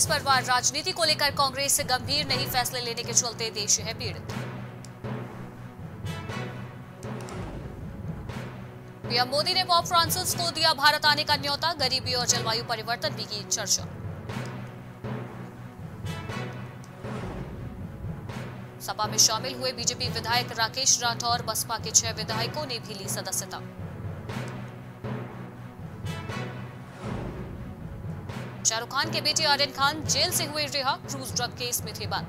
कांग्रेस पर वार राजनीति को लेकर कांग्रेस गंभीर नहीं फैसले लेने के चलते देश है पीड़ित। पीएम मोदी ने पॉप फ्रांसिस को दिया भारत आने का न्योता, गरीबी और जलवायु परिवर्तन भी की चर्चा। सपा में शामिल हुए बीजेपी विधायक राकेश राठौर, बसपा के छह विधायकों ने भी ली सदस्यता। शाहरुख खान के बेटे आर्यन खान जेल से हुए रिहा क्रूज ड्रग केस में थे बंद।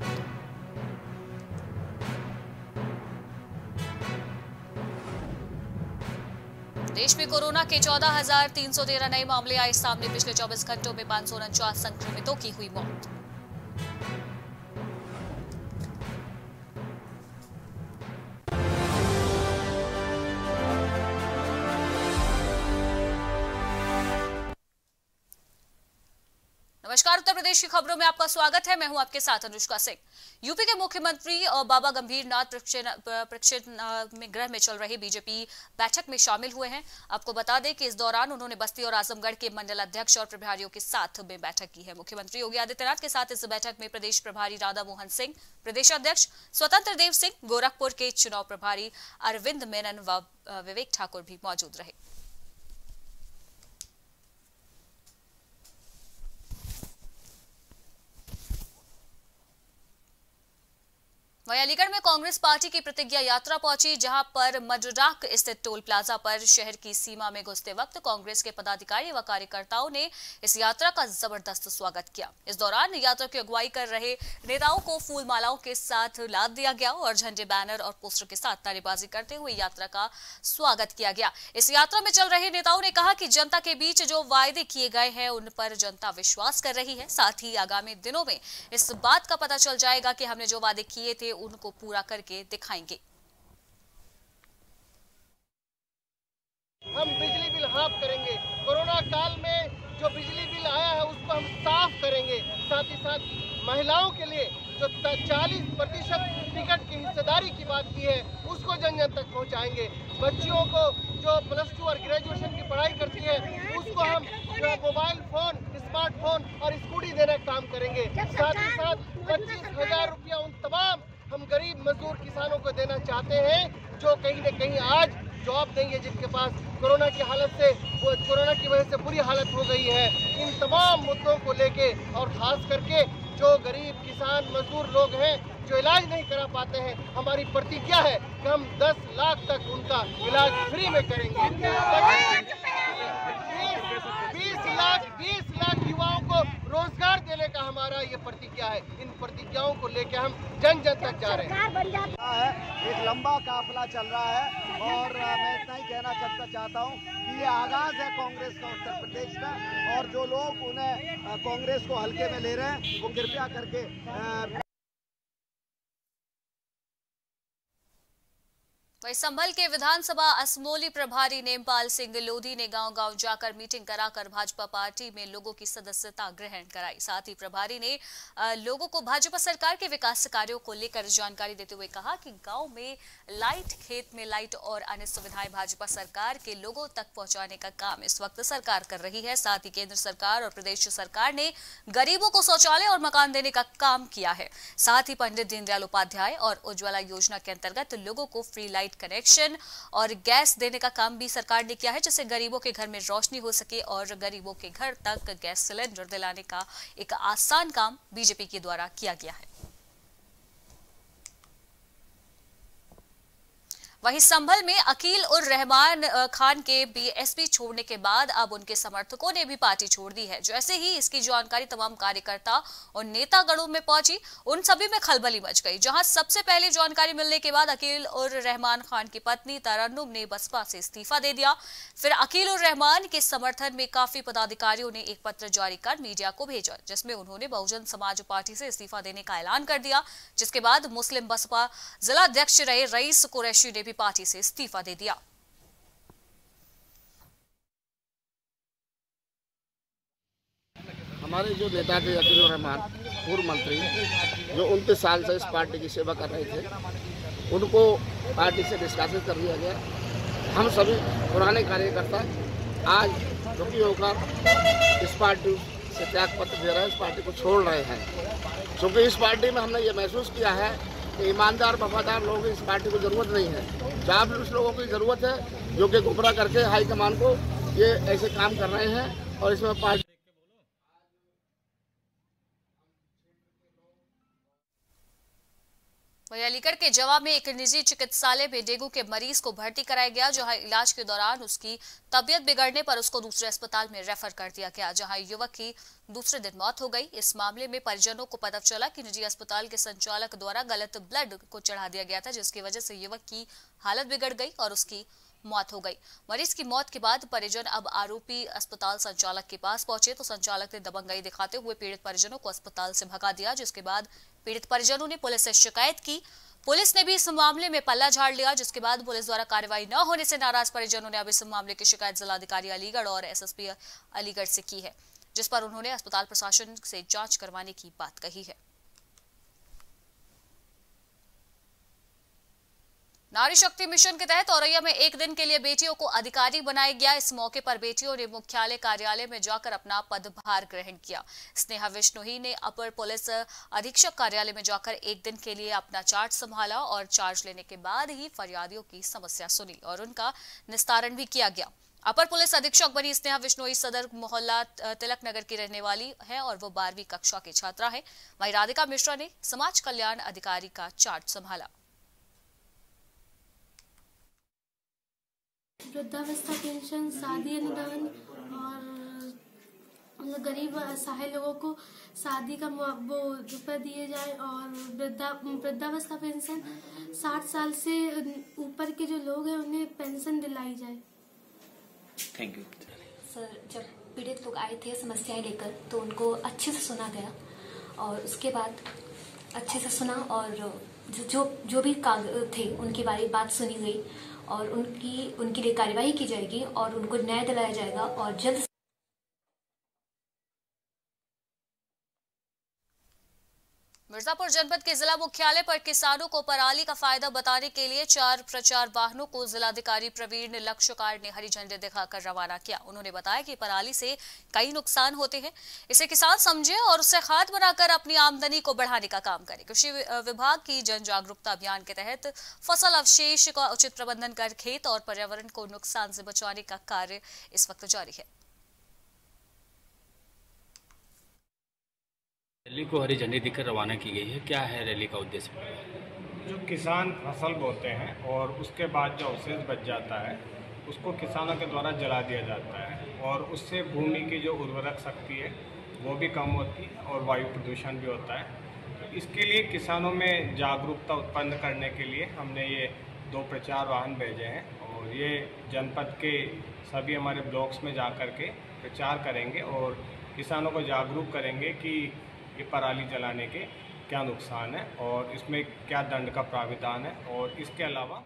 देश में कोरोना के चौदह हज़ार तीन सौ तेरह नए मामले आए सामने, पिछले 24 घंटों में पाँच संक्रमितों की हुई मौत। नमस्कार, उत्तर प्रदेश की खबरों में आपका स्वागत है। मैं हूँ आपके साथ अनुष्का सिंह। यूपी के मुख्यमंत्री बाबा गंभीर नाथ प्रक्षेत्र में गृह में चल रही बीजेपी बैठक में शामिल हुए हैं। आपको बता दें कि इस दौरान उन्होंने बस्ती और आजमगढ़ के मंडल अध्यक्ष और प्रभारियों के साथ में बैठक की है। मुख्यमंत्री योगी आदित्यनाथ के साथ इस बैठक में प्रदेश प्रभारी राधा मोहन सिंह, प्रदेश अध्यक्ष स्वतंत्र देव सिंह, गोरखपुर के चुनाव प्रभारी अरविंद मेनन व विवेक ठाकुर भी मौजूद रहे। वहीं अलीगढ़ में कांग्रेस पार्टी की प्रतिज्ञा यात्रा पहुँची, जहाँ पर मजराक स्थित टोल प्लाजा पर शहर की सीमा में घुसते वक्त कांग्रेस के पदाधिकारी व कार्यकर्ताओं ने इस यात्रा का ज़बरदस्त स्वागत किया। इस दौरान यात्रा की अगुवाई कर रहे नेताओं को फूल मालाओं के साथ लाद दिया गया और झंडे, बैनर और पोस्टर के साथ नारेबाजी करते हुए यात्रा का स्वागत किया गया। इस यात्रा में चल रहे नेताओं ने कहा कि जनता के बीच जो वायदे किए गए हैं, उन पर जनता विश्वास कर रही है। साथ ही आगामी दिनों में इस बात का पता चल जाएगा कि हमने जो वादे किए थे उनको पूरा करके दिखाएँगे। हम बिजली बिल हाफ़ करेंगे। कोरोना काल में जो बिजली बिल आया है, उसको हम साफ़ करेंगे। साथ ही साथ महिलाओं के लिए जो 40 प्रतिशत टिकट की हिस्सेदारी की बात की है, उसको जन जन तक पहुंचाएँगे। बच्चियों को जो प्लस टू और ग्रेजुएशन की पढ़ाई करती है, उसको हम मोबाइल फ़ोन, स्मार्टफ़ोन और स्कूटी देने का काम करेंगे। साथ ही साथ पच्चीस हज़ार रुपया उन तमाम हम गरीब मजदूर किसानों को देना चाहते हैं जो कहीं न कहीं आज जॉब देंगे जिनके पास कोरोना की हालत से वो कोरोना की वजह से बुरी हालत हो गई है। इन तमाम मुद्दों को लेके और खास करके जो गरीब किसान मजदूर लोग हैं जो इलाज नहीं करा पाते हैं हमारी प्रतिज्ञा है कि हम 10 लाख तक उनका इलाज फ्री में करेंगे। बीस लाख बीस लाख रोज़गार देने का हमारा ये प्रतिज्ञा है। इन प्रतिज्ञाओं को लेकर हम जन जन तक जा रहे हैं। है। एक लंबा काफिला चल रहा है और मैं इतना ही कहना चाहता चाहता हूँ कि ये आगाज़ है कांग्रेस का उत्तर प्रदेश का और जो लोग उन्हें कांग्रेस को हल्के में ले रहे हैं वो कृपया करके वही संभल के विधानसभा असमोली प्रभारी नेमपाल सिंह लोधी ने गाँव गाँव जाकर मीटिंग कराकर भाजपा पार्टी में लोगों की सदस्यता ग्रहण कराई। साथ ही प्रभारी ने लोगों को भाजपा सरकार के विकास कार्यों को लेकर जानकारी देते हुए कहा कि गाँव में लाइट, खेत में लाइट और अन्य सुविधाएँ भाजपा सरकार के लोगों तक पहुँचाने का काम इस वक्त सरकार कर रही है। साथ ही केंद्र सरकार और प्रदेश सरकार ने गरीबों को शौचालय और मकान देने का काम किया है। साथ ही पंडित दीनदयाल उपाध्याय और उज्ज्वला योजना के अंतर्गत लोगों को फ्री लाइट कनेक्शन और गैस देने का काम भी सरकार ने किया है, जिससे गरीबों के घर में रोशनी हो सके और गरीबों के घर तक गैस सिलेंडर दिलाने का एक आसान काम बीजेपी के द्वारा किया गया है। वहीं संभल में अकील उर रहमान खान के बीएसपी छोड़ने के बाद अब उनके समर्थकों ने भी पार्टी छोड़ दी है। जैसे ही इसकी जानकारी तमाम कार्यकर्ता और नेता गणों में पहुँची, उन सभी में खलबली मच गई, जहाँ सबसे पहले जानकारी मिलने के बाद अकील उर रहमान खान की पत्नी तरन्नुम ने बसपा से इस्तीफा दे दिया। फिर अकील उर रहमान के समर्थन में काफ़ी पदाधिकारियों ने एक पत्र जारी कर मीडिया को भेजा, जिसमें उन्होंने बहुजन समाज पार्टी से इस्तीफा देने का ऐलान कर दिया, जिसके बाद मुस्लिम बसपा जिलाध्यक्ष रहे रईस कुरैशी ने भी पार्टी से इस्तीफा दे दिया। हमारे जो नेता थे अकील रहमान, पूर्व मंत्री, जो उनतीस साल से इस पार्टी की सेवा कर रहे थे, उनको पार्टी से निष्कासित कर दिया गया। हम सभी पुराने कार्यकर्ता आज दुखी होकर इस पार्टी से त्याग पत्र दे रहे हैं, इस पार्टी को छोड़ रहे हैं। क्योंकि इस पार्टी में हमने ये महसूस किया है ईमानदार, वफादार लोग इस पार्टी को ज़रूरत नहीं है। उस लोगों की ज़रूरत है, जो कि गुमराह करके हाईकमान को ये ऐसे काम कर रहे हैं और इसमें पार्टी वहीं अलीगढ़ के जवा में एक निजी चिकित्सालय में डेंगू के मरीज़ को भर्ती कराया गया, जहाँ इलाज के दौरान उसकी तबियत बिगड़ने पर उसको दूसरे अस्पताल में रेफर कर दिया गया, जहाँ युवक की दूसरे दिन मौत हो गई। इस मामले में परिजनों को पता चला कि निजी अस्पताल के संचालक द्वारा गलत ब्लड को चढ़ा दिया गया था, जिसकी वजह से युवक की हालत बिगड़ गई और उसकी मौत हो गई। मरीज़ की मौत के बाद परिजन अब आरोपी अस्पताल संचालक के पास पहुँचे तो संचालक ने दबंगई दिखाते हुए पीड़ित परिजनों को अस्पताल से भगा दिया, जिसके बाद पीड़ित परिजनों ने पुलिस से शिकायत की। पुलिस ने भी इस मामले में पल्ला झाड़ लिया, जिसके बाद पुलिस द्वारा कार्रवाई न होने से नाराज़ परिजनों ने अब इस मामले की शिकायत जिलाधिकारी अलीगढ़ और एसएसपी अलीगढ़ से की है, जिस पर उन्होंने अस्पताल प्रशासन से जाँच करवाने की बात कही है। नारी शक्ति मिशन के तहत औरैया में एक दिन के लिए बेटियों को अधिकारी बनाया गया। इस मौके पर बेटियों ने मुख्यालय कार्यालय में जाकर अपना पदभार ग्रहण किया। स्नेहा विष्णुही ने अपर पुलिस अधीक्षक कार्यालय में जाकर एक दिन के लिए अपना चार्ज संभाला और चार्ज लेने के बाद ही फरियादियों की समस्या सुनी और उनका निस्तारण भी किया गया। अपर पुलिस अधीक्षक बनी स्नेहा विष्णोई सदर मोहल्ला तिलक नगर की रहने वाली है और वो बारहवीं कक्षा की छात्रा है। वहीं राधिका मिश्रा ने समाज कल्याण अधिकारी का चार्ज संभाला। वृद्धावस्था पेंशन शादी अनुदान और मतलब गरीब असहाय लोगों को शादी का वो रुपये दिए जाए और वृद्धा वृद्धावस्था पेंशन साठ साल से ऊपर के जो लोग हैं उन्हें पेंशन दिलाई जाए। थैंक यू सर जब पीड़ित लोग आए थे समस्याएँ लेकर तो उनको अच्छे से सुना गया और उसके बाद अच्छे से सुना और जो जो भी कागज़ थे उनकी बारी बात सुनी गई। और उनकी उनके लिए कार्यवाही की जाएगी और उनको न्याय दिलाया जाएगा और जल्द मिर्जापुर जनपद के जिला मुख्यालय पर किसानों को पराली का फ़ायदा बताने के लिए चार प्रचार वाहनों को जिलाधिकारी प्रवीण लक्ष्यकार ने हरी झंडे दिखाकर रवाना किया। उन्होंने बताया कि पराली से कई नुकसान होते हैं। इसे किसान समझे और उसे खाद बनाकर अपनी आमदनी को बढ़ाने का काम करे। कृषि विभाग की जन जागरूकता अभियान के तहत फ़सल अवशेष का उचित प्रबंधन कर खेत और पर्यावरण को नुकसान से बचाने का कार्य इस वक्त जारी है। रैली को हरी झंडी दिखकर रवाना की गई है। क्या है रैली का उद्देश्य? जो किसान फ़सल बोते हैं और उसके बाद जो अवशेष बच जाता है, उसको किसानों के द्वारा जला दिया जाता है और उससे भूमि की जो उर्वरक शक्ति है, वो भी कम होती है और वायु प्रदूषण भी होता है। तो इसके लिए किसानों में जागरूकता उत्पन्न करने के लिए हमने ये दो प्रचार वाहन भेजे हैं और ये जनपद के सभी हमारे ब्लॉक्स में जा कर के प्रचार करेंगे और किसानों को जागरूक करेंगे कि ये पराली जलाने के क्या नुकसान है और इसमें क्या दंड का प्राविधान है और इसके अलावा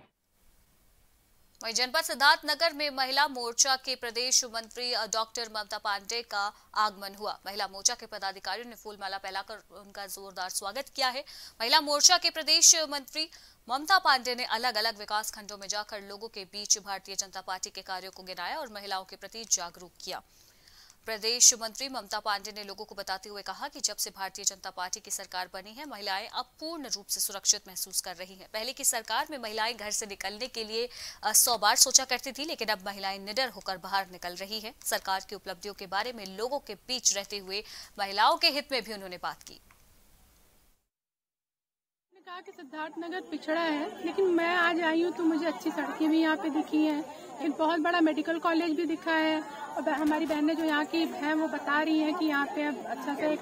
वही जनपद सिद्धार्थ नगर में महिला मोर्चा के प्रदेश मंत्री डॉक्टर ममता पांडे का आगमन हुआ। महिला मोर्चा के पदाधिकारियों ने फूलमाला फैलाकर उनका जोरदार स्वागत किया है। महिला मोर्चा के प्रदेश मंत्री ममता पांडे ने अलग अलग विकास खंडों में जाकर लोगों के बीच भारतीय जनता पार्टी के कार्यों को गिनाया और महिलाओं के प्रति जागरूक किया। प्रदेश मंत्री ममता पांडे ने लोगों को बताते हुए कहा कि जब से भारतीय जनता पार्टी की सरकार बनी है, महिलाएँ अब पूर्ण रूप से सुरक्षित महसूस कर रही हैं। पहले की सरकार में महिलाएँ घर से निकलने के लिए सौ बार सोचा करती थी, लेकिन अब महिलाएँ निडर होकर बाहर निकल रही हैं। सरकार की उपलब्धियों के बारे में लोगों के बीच रहते हुए महिलाओं के हित में भी उन्होंने बात की। कहा कि सिद्धार्थ नगर पिछड़ा है, लेकिन मैं आज आई हूँ तो मुझे अच्छी सड़कें भी यहाँ पे दिखी हैं। एक बहुत बड़ा मेडिकल कॉलेज भी दिखा है। और हमारी बहनें जो यहाँ की हैं वो बता रही हैं कि यहाँ पे अब अच्छा से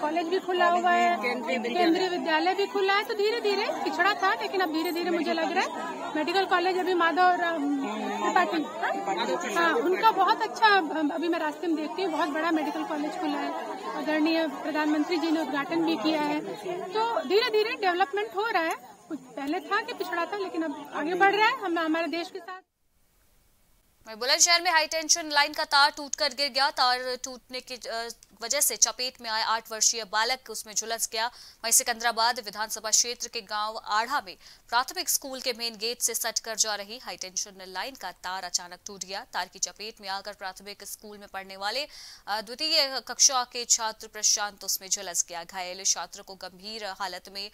कॉलेज भी खुला हुआ है। केंद्रीय विद्यालय। भी खुला है। तो धीरे धीरे पिछड़ा था लेकिन अब धीरे धीरे मुझे लग रहा है मेडिकल कॉलेज अभी माधव और त्रिपाठी हाँ? उनका बहुत अच्छा अभी मैं रास्ते में देखती हूँ बहुत बड़ा मेडिकल कॉलेज खुला है। आदरणीय प्रधानमंत्री जी ने उद्घाटन भी किया है। तो धीरे धीरे डेवलपमेंट हो रहा है। कुछ पहले था कि पिछड़ा था लेकिन अब आगे बढ़ रहा है। हम हमारे देश के साथ बुलंदशहर में हाई टेंशन लाइन का तार टूटकर गिर गया। तार टूटने के वजह से चपेट में आए आठ वर्षीय बालक उसमें झुलस गया। वहीं सिकंदराबाद विधानसभा क्षेत्र के गाँव आढ़ा में प्राथमिक स्कूल के मेन गेट से सटकर जा रही हाई टेंशन लाइन का तार अचानक टूट गया। तार की चपेट में आकर प्राथमिक स्कूल में पढ़ने वाले द्वितीय कक्षा के छात्र प्रशांत उसमें झुलस गया। घायल छात्र को गंभीर हालत में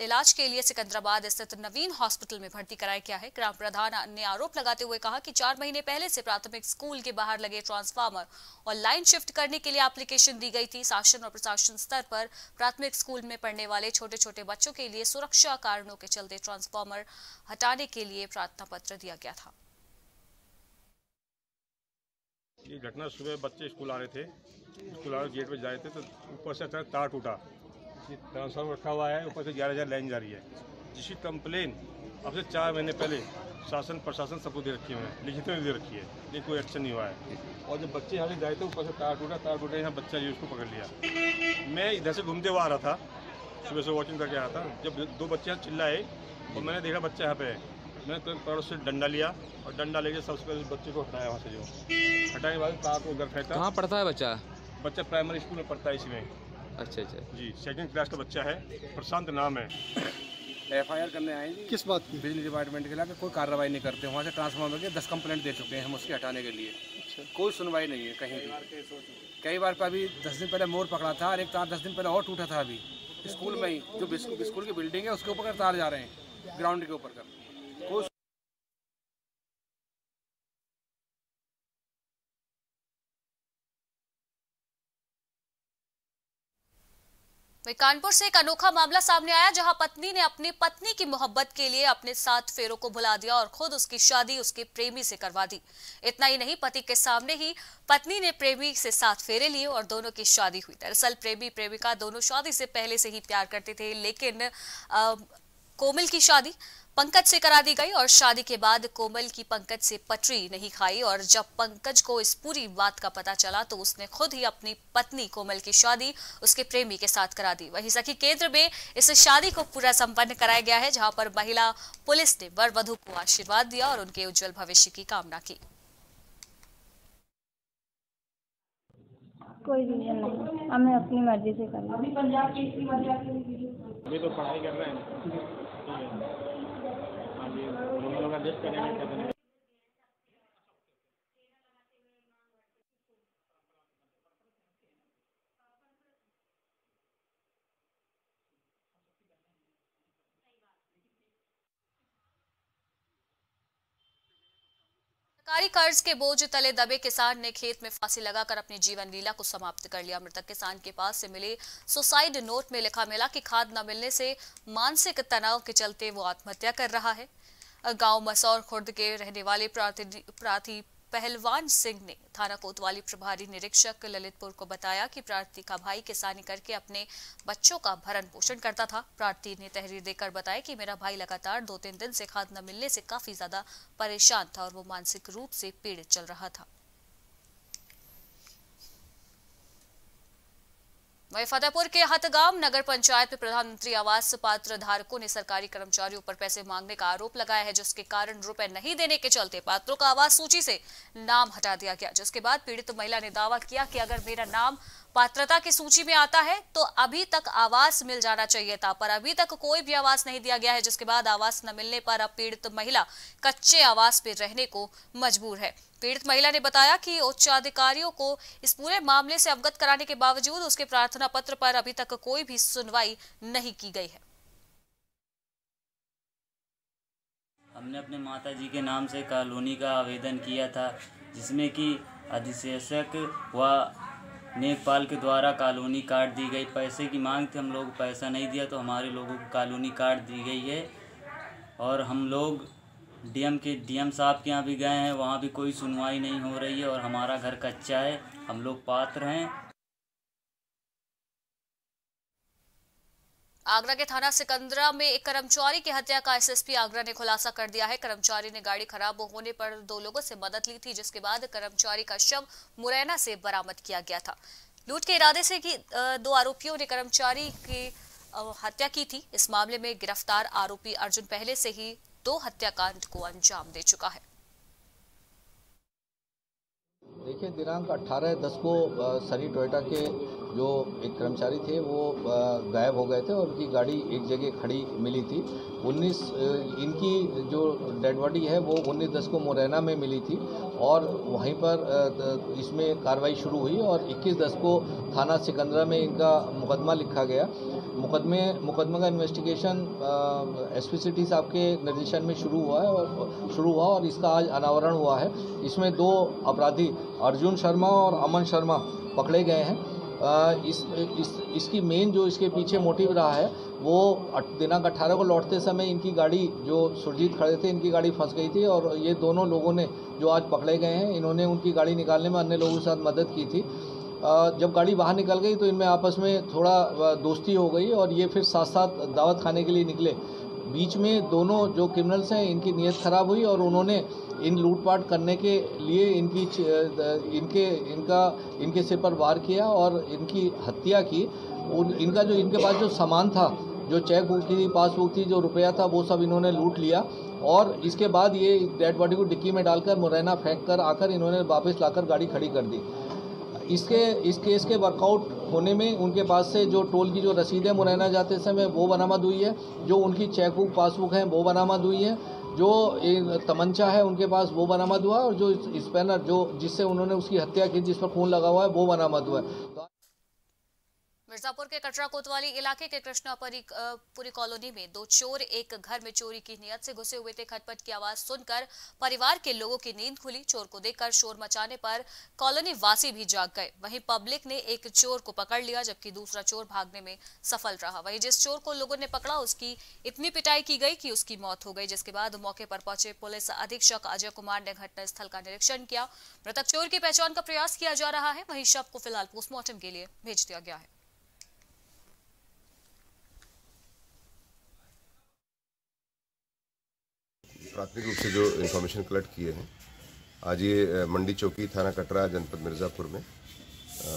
इलाज के लिए सिकंदराबाद स्थित नवीन हॉस्पिटल में भर्ती कराया गया है। ग्राम प्रधान ने आरोप लगाते हुए कहा कि चार महीने पहले से प्राथमिक स्कूल के बाहर लगे ट्रांसफार्मर और लाइन शिफ्ट करने के लिए एप्लीकेशन दी गई थी। शासन और प्रशासन स्तर पर प्राथमिक स्कूल में पढ़ने वाले छोटे छोटे बच्चों के लिए सुरक्षा कारणों के चलते ट्रांसफार्मर हटाने के लिए प्रार्थना पत्र दिया गया था। ये घटना सुबह बच्चे स्कूल आ रहे थे। स्कूल आ रहे, गेट पे जा रहे थे तो ऊपर से अचानक तार टूटा। ट्रांसफार्मर रखा हुआ है ऊपर से ग्यारह हज़ार लाइन जा रही है। जिसकी कंप्लेन अब से चार महीने पहले शासन प्रशासन सबको दे रखी है लिखित में दे रखी है लेकिन कोई एक्शन नहीं हुआ है। और जब बच्चे यहाँ से जाए थे ऊपर से तार टूटा तार टूटा यहाँ बच्चा जी उसको पकड़ लिया। मैं इधर से घूमते हुआ आ रहा था सुबह से वॉचिंग करके आया था जब दो बच्चे यहाँ चिल्लाए और मैंने देखा बच्चा यहाँ पे है। मैंने तुरंत तो पड़ोस से डंडा लिया और डंडा लेके सबसे पहले बच्चे को हटाया वहाँ से जो। हटाने के बाद तार को घर फेंका। कहाँ पढ़ता है बच्चा? बच्चा प्राइमरी स्कूल में पढ़ता है इसमें अच्छा अच्छा। जी सेकंड क्लास का बच्चा है प्रशांत नाम है। एफआईआर करने आए जी किस बात की? बिजली डिपार्टमेंट के लिए कोई कार्रवाई नहीं करते वहाँ से ट्रांसफार्मर के दस कंप्लेंट दे चुके हैं हम उसके हटाने के लिए। अच्छा। कोई सुनवाई नहीं है कहीं भी। कई बार का अभी दस दिन पहले मोर पकड़ा था और एक तार दस दिन पहले और टूटा था अभी। स्कूल में ही जो स्कूल की बिल्डिंग है उसके ऊपर तार जा रहे हैं ग्राउंड के ऊपर कर। वही कानपुर से एक अनोखा मामला सामने आया जहाँ पत्नी ने अपनी पत्नी की मोहब्बत के लिए अपने साथ फेरों को भुला दिया और खुद उसकी शादी उसके प्रेमी से करवा दी। इतना ही नहीं पति के सामने ही पत्नी ने प्रेमी से साथ फेरे लिए और दोनों की शादी हुई। दरअसल प्रेमी प्रेमिका दोनों शादी से पहले से ही प्यार करते थे लेकिन आ, कोमल की शादी पंकज से करा दी गई और शादी के बाद कोमल की पंकज से पटरी नहीं खाई और जब पंकज को इस पूरी बात का पता चला तो उसने खुद ही अपनी पत्नी कोमल की शादी उसके प्रेमी के साथ करा दी। वहीं सखी केंद्र में इस शादी को पूरा संपन्न कराया गया है जहाँ पर महिला पुलिस ने वर वधु को आशीर्वाद दिया और उनके उज्जवल भविष्य की कामना की। कोई रीजन नहीं हमें अपनी मर्ज़ी से करना। अभी तो पढ़ाई कर रहे हैं। सरकारी कर्ज के बोझ तले दबे किसान ने खेत में फांसी लगाकर अपनी जीवन लीला को समाप्त कर लिया। मृतक किसान के पास से मिले सुसाइड नोट में लिखा मिला कि खाद न मिलने से मानसिक तनाव के चलते वो आत्महत्या कर रहा है। गाँव मसौर खुर्द के रहने वाले प्रार्थी पहलवान सिंह ने थाना कोतवाली प्रभारी निरीक्षक ललितपुर को बताया कि प्रार्थी का भाई किसानी करके अपने बच्चों का भरण पोषण करता था। प्रार्थी ने तहरीर देकर बताया कि मेरा भाई लगातार दो तीन दिन से खाद न मिलने से काफ़ी ज़्यादा परेशान था और वो मानसिक रूप से पीड़ित चल रहा था। वही फतेहपुर के हथगाम नगर पंचायत में प्रधानमंत्री आवास पात्र धारकों ने सरकारी कर्मचारियों पर पैसे मांगने का आरोप लगाया है, जिसके कारण रुपए नहीं देने के चलते पात्रों का आवास सूची से नाम हटा दिया गया, जिसके बाद पीड़ित महिला ने दावा किया कि अगर मेरा नाम पात्रता की सूची में आता है तो अभी तक आवास मिल जाना चाहिए था, पर अभी तक कोई भी आवास नहीं दिया गया है, जिसके बाद आवास न मिलने पर अब पीड़ित महिला कच्चे आवास पर रहने को मजबूर है। पीड़ित महिला ने बताया कि उच्च अधिकारियों को इस पूरे मामले से अवगत कराने के बावजूद उसके प्रार्थना पत्र पर अभी तक कोई भी सुनवाई नहीं की गई है। हमने अपने माता जी के नाम से कॉलोनी का आवेदन किया था, जिसमें कि अधिशेषक व नेकपाल के द्वारा कॉलोनी काट दी गई। पैसे की मांग थी, हम लोग पैसा नहीं दिया तो हमारे लोगों को कॉलोनी काट दी गई है। और हम लोग डीएम के, डीएम साहब के यहाँ भी गए हैं, वहाँ भी कोई सुनवाई नहीं हो रही है और हमारा घर कच्चा है। हम लोग पात्र हैं। आगरा के थाना सिकंदरा में एक कर्मचारी की हत्या का एसएसपी आगरा ने खुलासा कर दिया है। कर्मचारी ने गाड़ी खराब होने पर दो लोगों से मदद ली थी, जिसके बाद कर्मचारी का शव मुरैना से बरामद किया गया था। लूट के इरादे से कि दो आरोपियों ने कर्मचारी की हत्या की थी। इस मामले में गिरफ़्तार आरोपी अर्जुन पहले से ही दो हत्याकांड को अंजाम दे चुका है। देखिए, दिनांक 18 दस को सनी टोयटा के जो एक कर्मचारी थे, वो गायब हो गए थे और उनकी गाड़ी एक जगह खड़ी मिली थी। 19 इनकी जो डेड बॉडी है, वो 19 दस को मुरैना में मिली थी और वहीं पर इसमें कार्रवाई शुरू हुई और 21 दस को थाना सिकंदरा में इनका मुकदमा लिखा गया। मुकदमे मुकदमे का इन्वेस्टिगेशन एस पी सिटी साहब के निर्देशन में शुरू हुआ है और, शुरू हुआ और इसका आज अनावरण हुआ है। इसमें दो अपराधी, अर्जुन शर्मा और अमन शर्मा, पकड़े गए हैं। इस इस, इसकी मेन जो इसके पीछे मोटिव रहा है, वो दिनांक अट्ठारह को लौटते समय इनकी गाड़ी, जो सुरजीत खड़े थे, इनकी गाड़ी फंस गई थी और ये दोनों लोगों ने जो आज पकड़े गए हैं, इन्होंने उनकी गाड़ी निकालने में अन्य लोगों के साथ मदद की थी। जब गाड़ी बाहर निकल गई तो इनमें आपस में थोड़ा दोस्ती हो गई और ये फिर साथ साथ दावत खाने के लिए निकले। बीच में दोनों जो क्रिमिनल्स हैं, इनकी नीयत ख़राब हुई और उन्होंने इन लूटपाट करने के लिए इनकी इनके, इनका, इनके सिर पर वार किया और इनकी हत्या की। उन, इनका जो, इनके पास जो सामान था, जो चेक बुक थी पासबुक थी, जो रुपया था, वो सब इन्होंने लूट लिया और इसके बाद ये डेड बॉडी को डिक्की में डालकर मुरैना फेंक कर आकर इन्होंने वापस लाकर गाड़ी खड़ी कर दी। इसके, इस केस के वर्कआउट होने में उनके पास से जो टोल की जो रसीदें मुरैना जाते समय वो बरामद हुई है। जो उनकी चेकबुक पासबुक हैं, वो बरामद हुई है। जो तमंचा है उनके पास, वो बरामद हुआ और जो स्पैनर जो जिससे उन्होंने उसकी हत्या की, जिस पर खून लगा हुआ है, वो बरामद हुआ है। मिर्जापुर के कटरा कोतवाली इलाके के कृष्णापुरी पुरी कॉलोनी में दो चोर, एक घर में चोरी की नियत से घुसे हुए थे। खटपट की आवाज़ सुनकर परिवार के लोगों की नींद खुली। चोर को देखकर शोर मचाने पर कॉलोनी वासी भी जाग गए। वहीं पब्लिक ने एक चोर को पकड़ लिया, जबकि दूसरा चोर भागने में सफल रहा। वहीं जिस चोर को लोगों ने पकड़ा, उसकी इतनी पिटाई की गई कि उसकी मौत हो गई, जिसके बाद मौके पर पहुँचे पुलिस अधीक्षक अजय कुमार ने घटनास्थल का निरीक्षण किया। मृतक चोर की पहचान का प्रयास किया जा रहा है। वहीं शव को फ़िलहाल पोस्टमार्टम के लिए भेज दिया गया है। प्राथमिक रूप से जो इन्फॉर्मेशन कलेक्ट किए हैं, आज ये मंडी चौकी थाना कटरा जनपद मिर्ज़ापुर में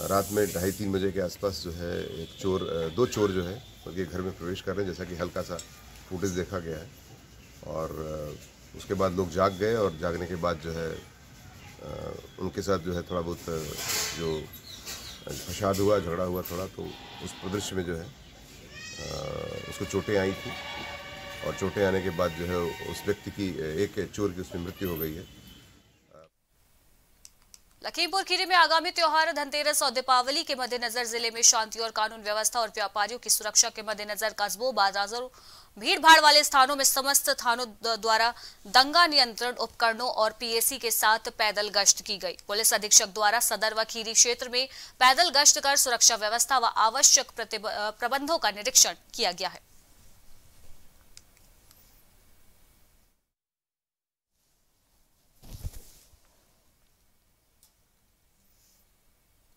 रात में ढाई तीन बजे के आसपास जो है, एक चोर दो चोर जो है उनके घर में प्रवेश कर रहे हैं, जैसा कि हल्का सा फुटेज देखा गया है। और उसके बाद लोग जाग गए और जागने के बाद जो है उनके साथ जो है थोड़ा बहुत जो फसाद हुआ, झगड़ा हुआ थोड़ा तो उस प्रदृश्य में जो है उसको चोटें आई थी। और चोटें आने के बाद जो है उस व्यक्ति की, एक चोर की उसमें मृत्यु हो गई है। लखीमपुर खीरी में आगामी त्योहार धनतेरस और दीपावली के मद्देनजर ज़िले में शांति और कानून व्यवस्था और व्यापारियों की सुरक्षा के मद्देनजर कस्बों, बाजारों भीड़ भाड़ वाले स्थानों में समस्त थानों द्वारा दंगा नियंत्रण उपकरणों और पीएसी के साथ पैदल गश्त की गई। पुलिस अधीक्षक द्वारा सदर व खीरी क्षेत्र में पैदल गश्त कर सुरक्षा व्यवस्था व आवश्यक प्रबंधों का निरीक्षण किया गया है।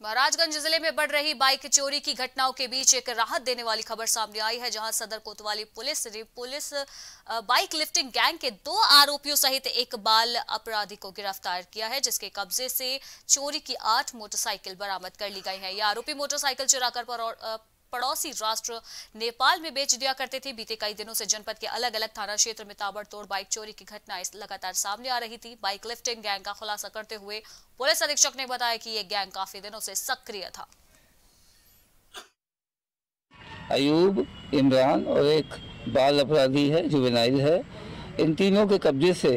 महाराजगंज ज़िले में बढ़ रही बाइक चोरी की घटनाओं के बीच एक राहत देने वाली खबर सामने आई है, जहाँ सदर कोतवाली पुलिस ने पुलिस बाइक लिफ्टिंग गैंग के दो आरोपियों सहित एक बाल अपराधी को गिरफ़्तार किया है, जिसके कब्जे से चोरी की आठ मोटरसाइकिल बरामद कर ली गई है। ये आरोपी मोटरसाइकिल चुराकर पड़ोसी राष्ट्र नेपाल में बेच दिया करते थे। बीते कई दिनों से जनपद के अलग अलग थाना क्षेत्र में ताबड़तोड़ बाइक चोरी की घटनाएँ लगातार सामने आ रही थी। बाइक लिफ्टिंग गैंग का खुलासा करते हुए पुलिस अधीक्षक ने बताया कि ये गैंग काफ़ी दिनों से सक्रिय था। अयूब, इमरान और एक बाल अपराधी है, जुवेनाइल है। इन तीनों के कब्जे से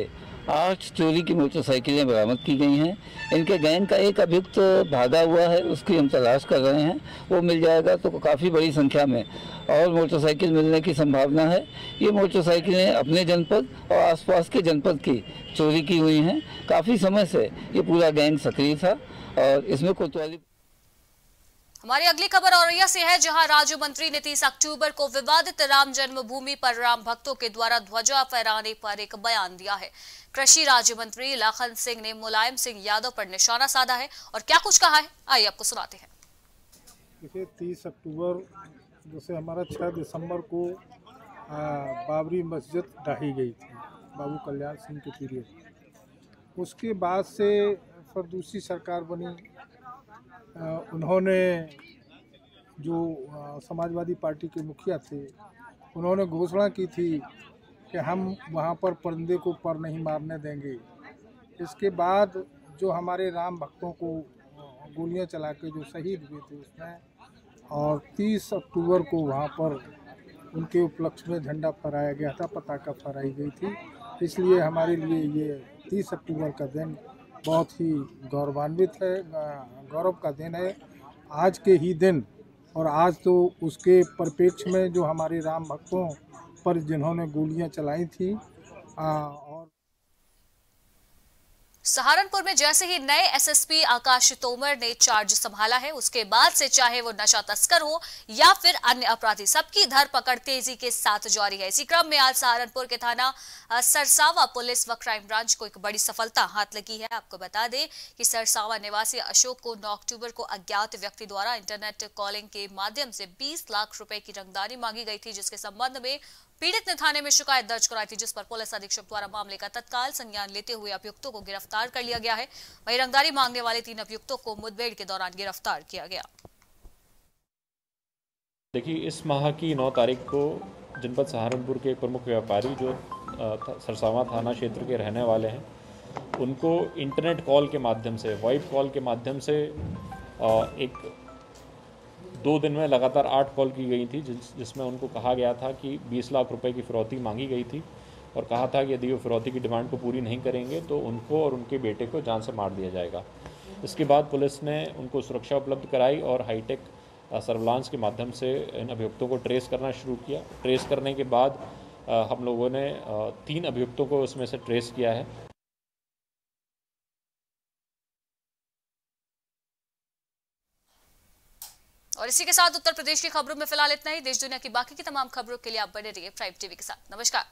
आठ चोरी की मोटरसाइकिलें बरामद की गई हैं। इनके गैंग का एक अभियुक्त भागा हुआ है, उसकी हम तलाश कर रहे हैं। वो मिल जाएगा तो काफ़ी बड़ी संख्या में और मोटरसाइकिल मिलने की संभावना है। ये मोटरसाइकिलें अपने जनपद और आसपास के जनपद की चोरी की हुई हैं। काफ़ी समय से ये पूरा गैंग सक्रिय था और इसमें कोतवाली हमारी अगली खबर औरैया से है जहाँ राज्य मंत्री नीतीश अक्टूबर को विवादित राम जन्मभूमि पर राम भक्तों के द्वारा ध्वजा फहराने पर एक बयान दिया है। कृषि राज्य मंत्री लाखन सिंह ने मुलायम सिंह यादव पर निशाना साधा है और क्या कुछ कहा है आइए आपको सुनाते हैं। देखिए तीस अक्टूबर जैसे हमारा छह दिसंबर को आ, बाबरी मस्जिद ढाही गई थी बाबू कल्याण सिंह के पीरियड। उसके बाद से दूसरी सरकार बनी उन्होंने जो समाजवादी पार्टी के मुखिया थे, उन्होंने घोषणा की थी कि हम वहाँ पर परिंदे को पर नहीं मारने देंगे। इसके बाद जो हमारे राम भक्तों को गोलियाँ चला के जो शहीद हुए थे उसमें, और 30 अक्टूबर को वहाँ पर उनके उपलक्ष्य में झंडा फहराया गया था, पताका फहराई गई थी। इसलिए हमारे लिए ये 30 अक्टूबर का दिन बहुत ही गौरवान्वित है गौरव का दिन है। आज के ही दिन और आज तो उसके परिप्रेक्ष्य में जो हमारे राम भक्तों पर जिन्होंने गोलियाँ चलाई थी और सहारनपुर में जैसे ही नए एसएसपी आकाश तोमर ने चार्ज संभाला है, उसके बाद से चाहे वो नशा तस्कर हो या फिर अन्य अपराधी, सबकी धरपकड़ तेज़ी के साथ जारी है। इसी क्रम में आज सहारनपुर के थाना सरसावा पुलिस व क्राइम ब्रांच को एक बड़ी सफलता हाथ लगी है। आपको बता दें कि सरसावा निवासी अशोक को 9 अक्टूबर को अज्ञात व्यक्ति द्वारा इंटरनेट कॉलिंग के माध्यम से 20 लाख रुपए की रंगदारी मांगी गई थी, जिसके संबंध में पीड़ित ने थाने में शिकायत दर्ज कराई थी, जिस पर पुलिस अधीक्षक द्वारा मामले का तत्काल संज्ञान लेते हुए अभियुक्तों को गिरफ़्तार कर लिया गया है। वही रंगदारी मांगने वाले तीन अभियुक्तों को मुठभेड़ के दौरान गिरफ़्तार किया गया। देखिए, इस माह की 9 तारीख को जनपद सहारनपुर के प्रमुख व्यापारी जो सरसावा थाना क्षेत्र के रहने वाले हैं, उनको इंटरनेट कॉल के माध्यम से वॉइस कॉल के माध्यम से एक दो दिन में लगातार आठ कॉल की गई थी, जिस, जिसमें उनको कहा गया था कि 20 लाख रुपए की फिरौती मांगी गई थी और कहा था कि यदि वो फिरौती की डिमांड को पूरी नहीं करेंगे तो उनको और उनके बेटे को जान से मार दिया जाएगा। इसके बाद पुलिस ने उनको सुरक्षा उपलब्ध कराई और हाईटेक सर्विलांस के माध्यम से इन अभियुक्तों को ट्रेस करना शुरू किया। ट्रेस करने के बाद हम लोगों ने तीन अभियुक्तों को उसमें से ट्रेस किया है। इसी के साथ उत्तर प्रदेश की खबरों में फ़िलहाल इतना ही। देश दुनिया की बाकी की तमाम खबरों के लिए आप बने रहिए प्राइम टीवी के साथ। नमस्कार।